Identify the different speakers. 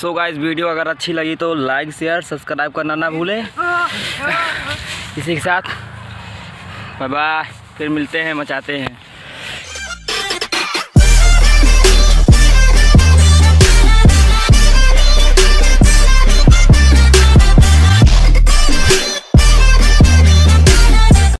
Speaker 1: so guys, video अगर अच्छी लगी तो लाइक, शेयर, सब्सक्राइब करना ना भूलें। इसी के साथ, बाय बाय, फिर मिलते हैं, मचाते हैं।